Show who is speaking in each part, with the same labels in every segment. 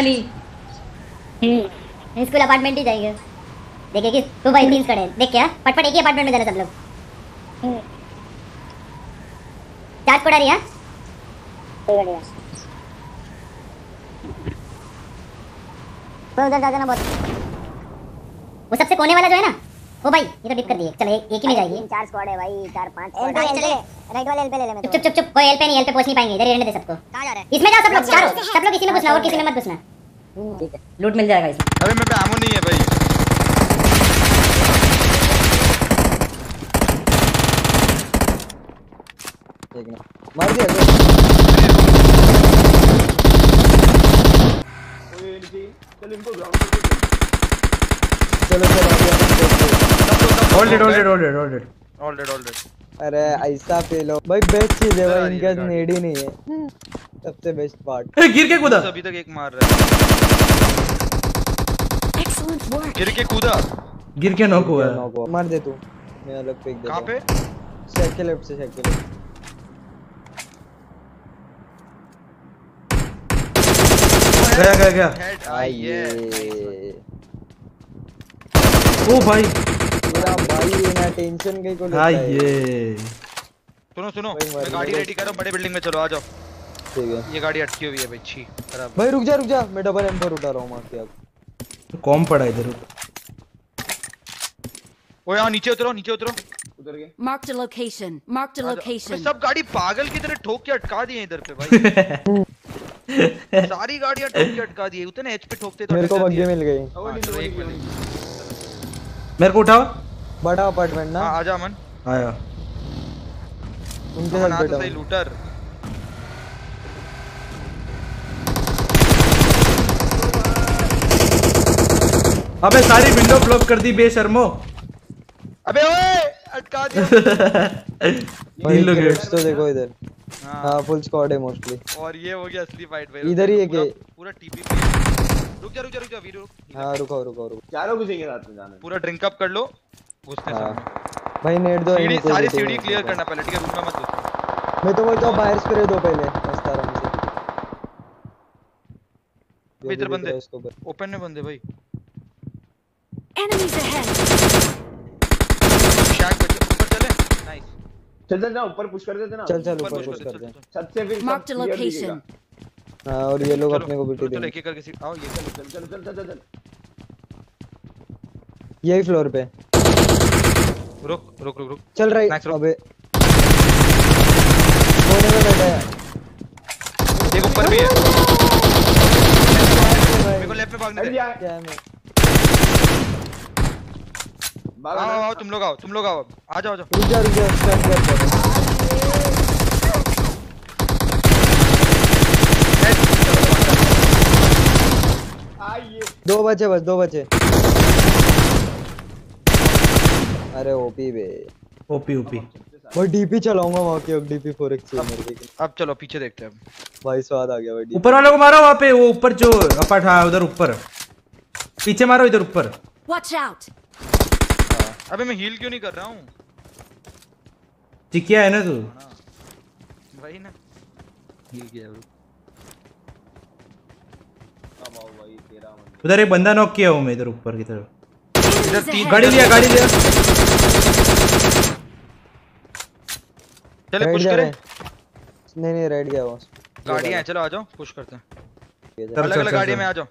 Speaker 1: नहीं
Speaker 2: हम्म school apartment ही जाएँगे। देखिए कि तू भाई टीम्स खड़े देख क्या फटफट एक ही अपार्टमेंट में जाना सब लोग। चार्ज पड़ा रही है? उधर जा जाना बहुत। वो सबसे कोने वाला जो है ना ओ भाई ये तो डिप कर दिए। चलो एक एक ही में जाएगी।
Speaker 3: तीन चार स्क्वाड है भाई चार पाँच
Speaker 2: एल पे,
Speaker 3: पे। राइट वाले एल पे ले ले मैं
Speaker 2: चुप चुप चुप। चुप कोई एल पे नहीं एल पे पहुँच नहीं पाएँगे। इधर रहने दे सबको।
Speaker 3: कहाँ जा रहा है?
Speaker 2: इसमें जाओ सब लोग चारों। सब लोग इसी में घुसना और किसी में मत घुसना।
Speaker 3: ठीक है।
Speaker 1: लूट मिल जाएगा इसमें।
Speaker 4: अबे मेरे पे एमो नहीं है भाई।
Speaker 5: देखना मार दिया तो। चलो चलो
Speaker 6: hold it hold it hold it hold it
Speaker 4: all dead all dead
Speaker 5: अरे ऐसा पेलो भाई बेस्ट चीज़ है भाई इनका नेड ही नहीं। है। सबसे बेस्ट पार्ट
Speaker 6: ए, गिर के कूदा।
Speaker 4: अभी तक एक मार रहा है। गिर के कूदा।
Speaker 6: गिर के नॉक हुआ। है
Speaker 5: मार दे तू। मैं अलग फेंक देता
Speaker 4: कहाँ पे?
Speaker 5: शेक के लेफ़्ट से शेक के लेफ़्ट
Speaker 6: गया गया गया।
Speaker 4: आई ये
Speaker 5: आइए।
Speaker 6: ओ भाई।
Speaker 5: ना टेंशन कहीं को लेता
Speaker 6: हाँ ये।
Speaker 4: सुनो सुनो
Speaker 5: भाई,
Speaker 4: मैं गाड़ी रेडी कर रहा हूँ बड़े बिल्डिंग में चलो आ जाओ।
Speaker 5: ठीक है।
Speaker 4: ये गाड़ी अटकी हुई है भाई छी खराब।
Speaker 5: भाई रुक जा रुक जा मैं डबल एम पर उठा रहा हूँ मार के अब
Speaker 6: कॉम पड़ा इधर।
Speaker 4: ओ यार नीचे उतरो नीचे उतरो।
Speaker 7: Marked a location. Marked a
Speaker 4: आ जाओ। अबे
Speaker 7: location.
Speaker 4: सब गाड़ी पागल की तरह ठोक के अटका दिए इधर पे भाई। सारी गाड़ियाँ ठोक के अटका दिए उतने एच पे ठोकते तो
Speaker 5: मेरे को बग्गी मिल गई।
Speaker 4: हाँ,
Speaker 6: मेरे को उठाओ।
Speaker 5: बड़ा अपार्टमेंट ना।
Speaker 4: हाँ आजा अमन।
Speaker 6: आया।
Speaker 5: उनके साथ
Speaker 4: तो
Speaker 5: बैठा
Speaker 4: सही लूटर।
Speaker 6: अबे सारी विंडो ब्लॉक कर दी बेशर्मो।
Speaker 4: अबे ओए अटका दिया।
Speaker 6: तीन लोग हैं।
Speaker 5: तो देखो इधर।
Speaker 4: हाँ।
Speaker 5: फुल स्क्वाड है मोस्टली
Speaker 4: और ये हो गया असली फाइट भाई
Speaker 5: इधर ही है
Speaker 4: पूरा-
Speaker 5: के-
Speaker 4: पूरा टीपी पे। रुक जा रुक जा रुक जा वीरू।
Speaker 5: हाँ रुको रुको रुको
Speaker 8: चारों घुसेंगे साथ में जाना?
Speaker 4: पूरा ड्रिंक अप कर लो। घुसते
Speaker 5: हाँ। भाई नेट दो
Speaker 4: सीढ़ी सारी सीढ़ी क्लियर करना पहले ठीक है? रूम में मत घुसो
Speaker 5: मैं तो बोलता हूँ बाहर स्प्रे दो पहले मस्त आराम से।
Speaker 4: इधर बंदे।
Speaker 5: है।
Speaker 4: ओपन में बंदे भाई।
Speaker 7: Enemies ahead.
Speaker 4: शैक बचे ऊपर चले। नाइस
Speaker 8: चल चल जा ऊपर पुश कर देते ना।
Speaker 5: चल चल
Speaker 4: ऊपर पुश कर दे।
Speaker 8: छत से फिर clear
Speaker 7: location.
Speaker 8: दिखेगा।
Speaker 5: हाँ और ये लोग अपने को बिटी
Speaker 4: चलो, चलो एक एक करके आओ ये चलो
Speaker 8: चल चल चल चल। चल चल
Speaker 5: यही फ्लोर पे।
Speaker 4: रुक रुक रुक रुक।
Speaker 5: चल रही
Speaker 4: रुक।
Speaker 5: अबे। कोने में बैठा है।
Speaker 4: एक ऊपर भी है। मेरे को लेफ़्ट में भागने दे।
Speaker 5: क्या है मैं?
Speaker 4: आओ आओ तुम लोग आओ तुम लोग आओ आ जाओ आ जाओ।
Speaker 5: रुक जा रुक जा स्टैंड कर
Speaker 8: आइए।
Speaker 5: दो बचे बस दो बचे। अरे ओपी बे।
Speaker 6: ओपी ओपी
Speaker 5: मैं डीपी चलाऊँगा वहाँ की अब डीपी 4x चाहिए मेरे को
Speaker 4: अब चलो पीछे देखते हैं।
Speaker 5: भाई स्वाद आ गया भाई
Speaker 6: ऊपर वाले को मारो वहाँ पे वो ऊपर जो अपार्ट हाँ उधर ऊपर। पीछे मारो इधर ऊपर।
Speaker 7: Watch out.
Speaker 4: अबे मैं हील क्यों नहीं कर रहा हूँ?
Speaker 6: चिकिया है ना तू?
Speaker 4: वही ना। हील किया bro।
Speaker 8: अब आओ भाई तेरा
Speaker 6: उधर एक बंदा नॉक किया हूँ मैं इधर ऊपर की तरफ़।
Speaker 4: इधर तीन
Speaker 6: गाड़ी लिया गाड़ी लिया
Speaker 4: चले पुश करें।
Speaker 5: नहीं नहीं राइट गया वो
Speaker 4: गाड़ियाँ हैं चलो आ जाओ पुश करते हैं।
Speaker 6: चल,
Speaker 4: अलग
Speaker 6: चल,
Speaker 4: अलग
Speaker 6: चल,
Speaker 4: गाड़ी में आ जाओ।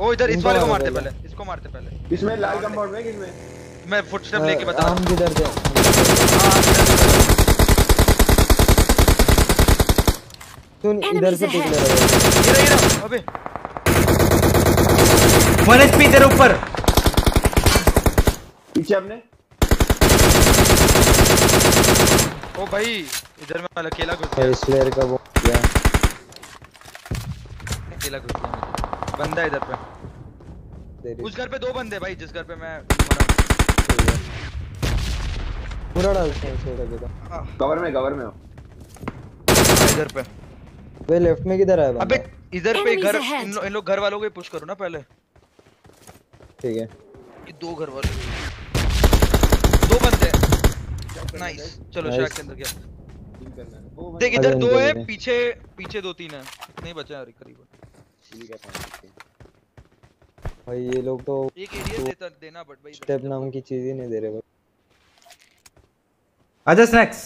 Speaker 4: ओ इधर इस वाले को मारते
Speaker 5: पहले।
Speaker 4: इसको मारते पहले।
Speaker 8: इसमें लाल कंपाउंड में किसमें
Speaker 4: मैं फुटस्टेप लेके बता
Speaker 5: हम किधर थे? सुन इधर से पिक ले रहा है
Speaker 4: हूँ ये ये रहा, अबे।
Speaker 6: वन एचपी तेरे ऊपर।
Speaker 8: पीछे अपने
Speaker 4: ओ भाई इधर मैं अकेला घुस गया।
Speaker 5: स्लेयर का वो क्या।
Speaker 4: अकेला घुस गया बंदा इधर पे। उस घर पे दो बंदे भाई जिस घर पे मैं मरा
Speaker 5: पूरा डालते हैं स्लेयर का तो।
Speaker 8: कवर में कवर में हो।
Speaker 4: हाँ, इधर पे।
Speaker 5: वे लेफ़्ट में किधर आया
Speaker 4: अबे इधर पे घर इन, लोग घर वालों को पुश करो ना पहले।
Speaker 5: ठीक है।
Speaker 4: ये दो घर वाले। दो बंदे नाइस चलो. शैक के अंदर गया।
Speaker 8: है।
Speaker 4: देख इधर दो है पीछे पीछे दो तीन है। नहीं बचे हैं करीब
Speaker 8: है।
Speaker 5: भाई ये लोग तो
Speaker 4: एक एरिया देता देना बट भाई
Speaker 5: स्टेप नाम की चीज़ ही नहीं दे रहे भाई।
Speaker 6: आजा स्नैक्स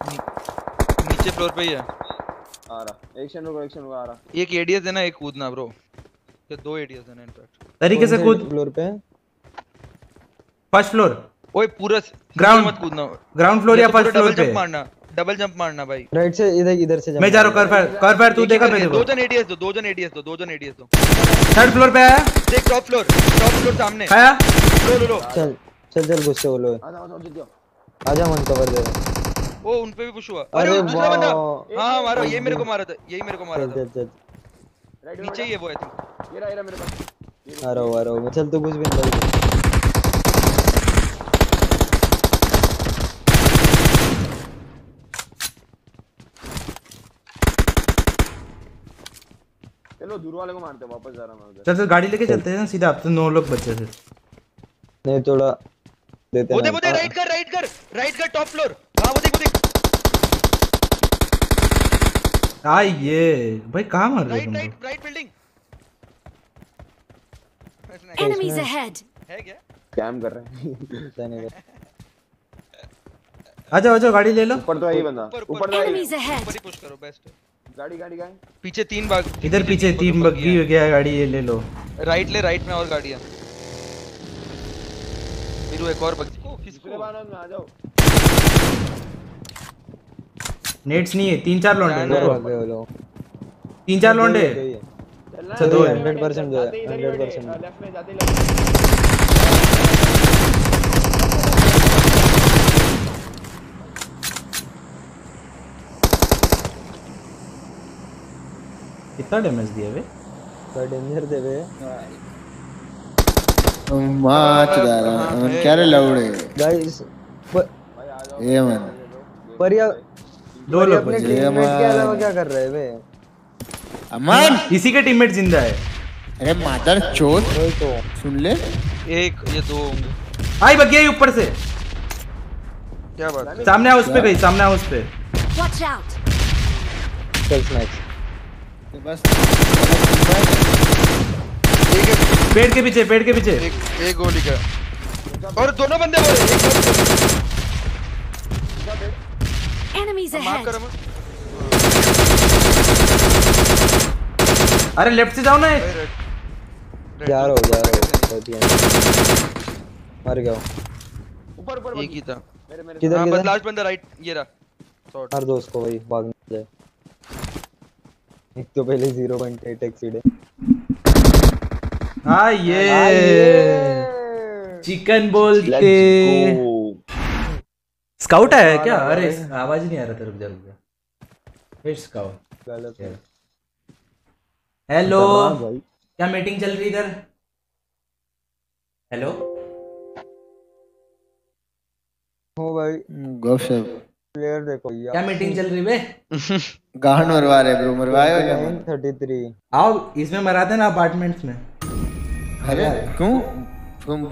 Speaker 4: नीचे फ्लोर पे ही है।
Speaker 8: आ रहा। एक सेकंड रुको एक सेकंड रुको आ रहा।
Speaker 4: एक एडीएस देना एक कूदना ब्रो ये दो एडीएस देना इनफैक्ट
Speaker 6: तरीके से कूद।
Speaker 5: फ्लोर पे
Speaker 6: फ़र्स्ट फ्लोर
Speaker 4: ओए पूरा
Speaker 6: Ground.
Speaker 4: मत कूदना।
Speaker 6: ग्राउंड फ्लोर या फ़र्स्ट फ्लोर पे?
Speaker 4: जंप मारना डबल जंप मारना भाई।
Speaker 5: राइट से इधर इधर से
Speaker 6: मैं जा रहा हूँ कर फायर कर फायर तू देखा मेरे
Speaker 4: दो जन एडीएस दो दो जन एडीएस दो दो जन एडीएस दो।
Speaker 6: थर्ड फ्लोर पे आया?
Speaker 4: देख टॉप फ्लोर टॉप फ्लोर सामने।
Speaker 6: आया
Speaker 4: लो लो लो।
Speaker 5: चल चल चल गुस्से बोलो
Speaker 8: आ जाओ आ जाओ जल्दी आओ।
Speaker 5: आजा मन कवर दे।
Speaker 4: ओ उन पे भी पुश हुआ।
Speaker 5: अरे
Speaker 4: दूसरा बंदा। हाँ मारा ये मेरे को मारा था यही मेरे को मारा था।
Speaker 5: चल चल
Speaker 8: राइट
Speaker 4: नीचे ही है वो आई थिंक
Speaker 8: ये रहा ये रहा मेरे पास।
Speaker 5: आ रहा हूँ आ रहा हूँ। मैं चल तू कुछ भी नहीं
Speaker 8: दूर वाले को मारते वापस जा रहा मैं उधर।
Speaker 6: चल चल गाड़ी लेके चलते हैं ना सीधा अब तो नौ लोग बचे थे
Speaker 5: नहीं थोड़ा देते
Speaker 4: वो दे
Speaker 5: ना।
Speaker 4: वो दे राइट कर राइट कर राइट कर टॉप फ्लोर हाँ वो देख वो देख।
Speaker 6: आ ये भाई कहाँ मार रहे हो
Speaker 4: राइट
Speaker 6: तुम
Speaker 4: right right building
Speaker 7: Enemies ahead.
Speaker 4: है क्या?
Speaker 8: स्कैम कर रहे हैं।
Speaker 6: आ जाओ आ जाओ गाड़ी ले लो।
Speaker 8: ऊपर तो है ही बंदा।
Speaker 4: ऊपर
Speaker 8: तो है ही।
Speaker 4: ही। पुश करो बेस्ट
Speaker 8: गाड़ी गाड़ी गाड़ी।
Speaker 4: पीछे तीन बाग
Speaker 6: इधर पीछे तीन बग्गी हो गया गाड़ी ये ले लो।
Speaker 4: राइट ले राइट में और गाड़ियाँ। फिर एक और बग्गी ओ किसको
Speaker 8: में आ जाओ।
Speaker 6: नेट्स नहीं है तीन चार लौंडे। तीन चार लौंडे।
Speaker 5: है।
Speaker 6: अच्छा, दो है।
Speaker 5: 100% दो है, 100%
Speaker 8: लेफ़्ट में जाते लेफ़्ट
Speaker 6: कितना डैमेज दिया बे?
Speaker 5: बड़ा डेंजर दे बे।
Speaker 1: माच दारा मन क्या रे लवड़े
Speaker 5: गाइस
Speaker 1: ये मन
Speaker 5: पर या
Speaker 6: दो
Speaker 5: ये
Speaker 6: लोग बचे।
Speaker 5: टीममेट के अलावा क्या कर रहे हैं बे?
Speaker 1: अमन!
Speaker 6: इसी के टीममेट ज़िंदा है।
Speaker 1: अरे मादर चोद
Speaker 5: तो।
Speaker 1: सुन ले।
Speaker 4: एक ये दो होंगे।
Speaker 6: आई बग्गी आई ऊपर से।
Speaker 4: क्या बात है?
Speaker 6: सामने हाउस पे गई सामने हाउस पे।
Speaker 7: Watch out.
Speaker 5: चल स्नैक्स
Speaker 1: बस
Speaker 4: एक
Speaker 6: पेड़ के पीछे पेड़ के पीछे।
Speaker 4: एक एक गोली का। और दोनों बंदे बोले कर
Speaker 7: ahead.
Speaker 6: अरे लेफ़्ट से जाओ ना
Speaker 5: जा रहा हूँ जा रहा हूँ। बहुत ही मर गया हूँ।
Speaker 8: ऊपर ऊपर
Speaker 4: एक ही था।
Speaker 8: मेरे मेरे
Speaker 5: किधर
Speaker 4: हाँ
Speaker 5: किधर?
Speaker 4: लास्ट बंदा राइट ये रहा। शॉट
Speaker 5: हर दोस्त को भाई भाग जाए। एक तो पहले 0.8 एक्सीड है
Speaker 6: हाँ ये। चिकन बोलते। स्काउट आया है क्या? अरे आवाज़ नहीं आ रहा था रुक जा रुक जा फिर स्काउट
Speaker 5: गलत है
Speaker 6: हेलो क्या मीटिंग चल रही इधर? हेलो
Speaker 5: हो भाई।
Speaker 1: गपशप
Speaker 5: प्लेयर देखो
Speaker 6: क्या मीटिंग चल रही है
Speaker 1: गांड मरवा रहे ब्रो मरवाए हो क्या?
Speaker 5: 33
Speaker 6: आओ इसमें मरा देना अपार्टमेंट्स में।
Speaker 1: अरे क्यों? तुम